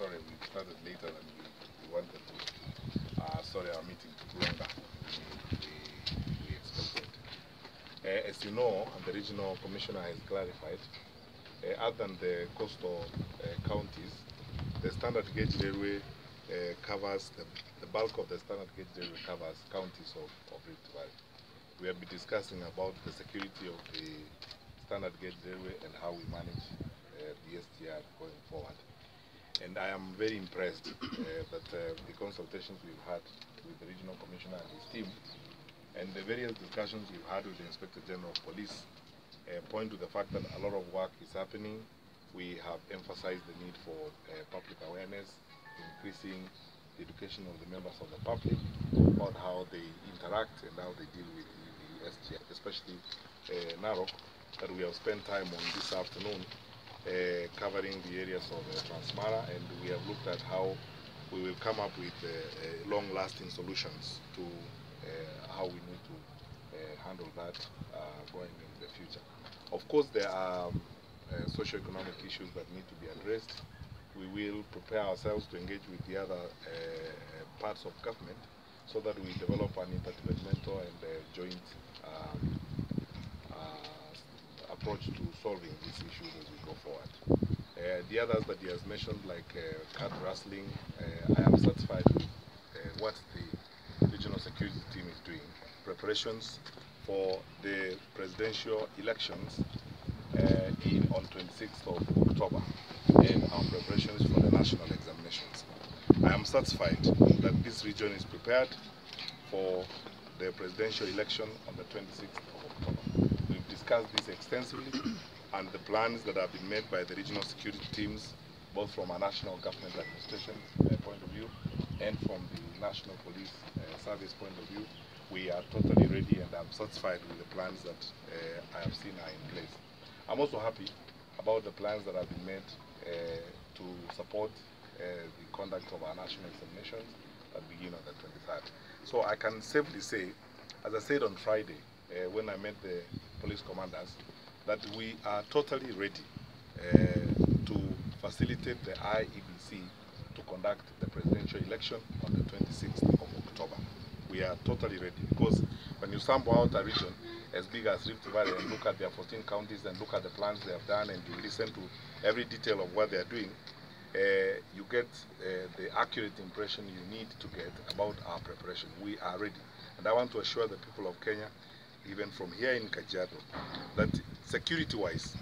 sorry we started later than we, wanted to. Uh, sorry, our meeting took longer than we, we, expected. Uh, as you know, and the regional commissioner has clarified, uh, other than the coastal uh, counties, the standard gauge railway uh, covers the, the bulk of the standard gauge railway covers counties of, of Rift Valley. We have been discussing about the security of the standard gauge railway and how we manage uh, the SGR going forward. And I am very impressed uh, that uh, the consultations we've had with the regional commissioner and his team and the various discussions we've had with the Inspector General of Police uh, point to the fact that a lot of work is happening. We have emphasized the need for public awareness, increasing the education of the members of the public on how they interact and how they deal with the, SGR, especially uh, Narok, that we have spent time on this afternoon uh, covering the areas of uh, Transmara and we have looked at how we will come up with uh, uh, long-lasting solutions to uh, how we need to uh, handle that going in the future. Of course, there are um, socio-economic issues that need to be addressed. We will prepare ourselves to engage with the other parts of government so that we develop an interdepartmental and joint um, approach to solving these issues as we go forward. The others that he has mentioned, like uh, cattle rustling, uh, I am satisfied with uh, what the regional security team is doing. Preparations for the presidential elections uh, in on 26th of October and our preparations for the national examinations. I am satisfied that this region is prepared for the presidential election on the 26th of October. We've discussed this extensively and the plans that have been made by the regional security teams, both from a national government administration uh, point of view and from the national police uh, service point of view, we are totally ready and I'm satisfied with the plans that uh, I have seen are in place. I'm also happy about the plans that have been made uh, to support uh, the conduct of our national examinations that begin on the 23rd. So I can safely say, as I said on Friday uh, when I met the police commanders, that we are totally ready uh, to facilitate the IEBC to conduct the presidential election on the 26th of October. We are totally ready because when you sample out a region as big as Rift Valley and look at their 14 counties and look at the plans they have done and you listen to every detail of what they are doing, uh, you get uh, the accurate impression you need to get about our preparation. We are ready. And I want to assure the people of Kenya, even from here in Kajiado, that security-wise,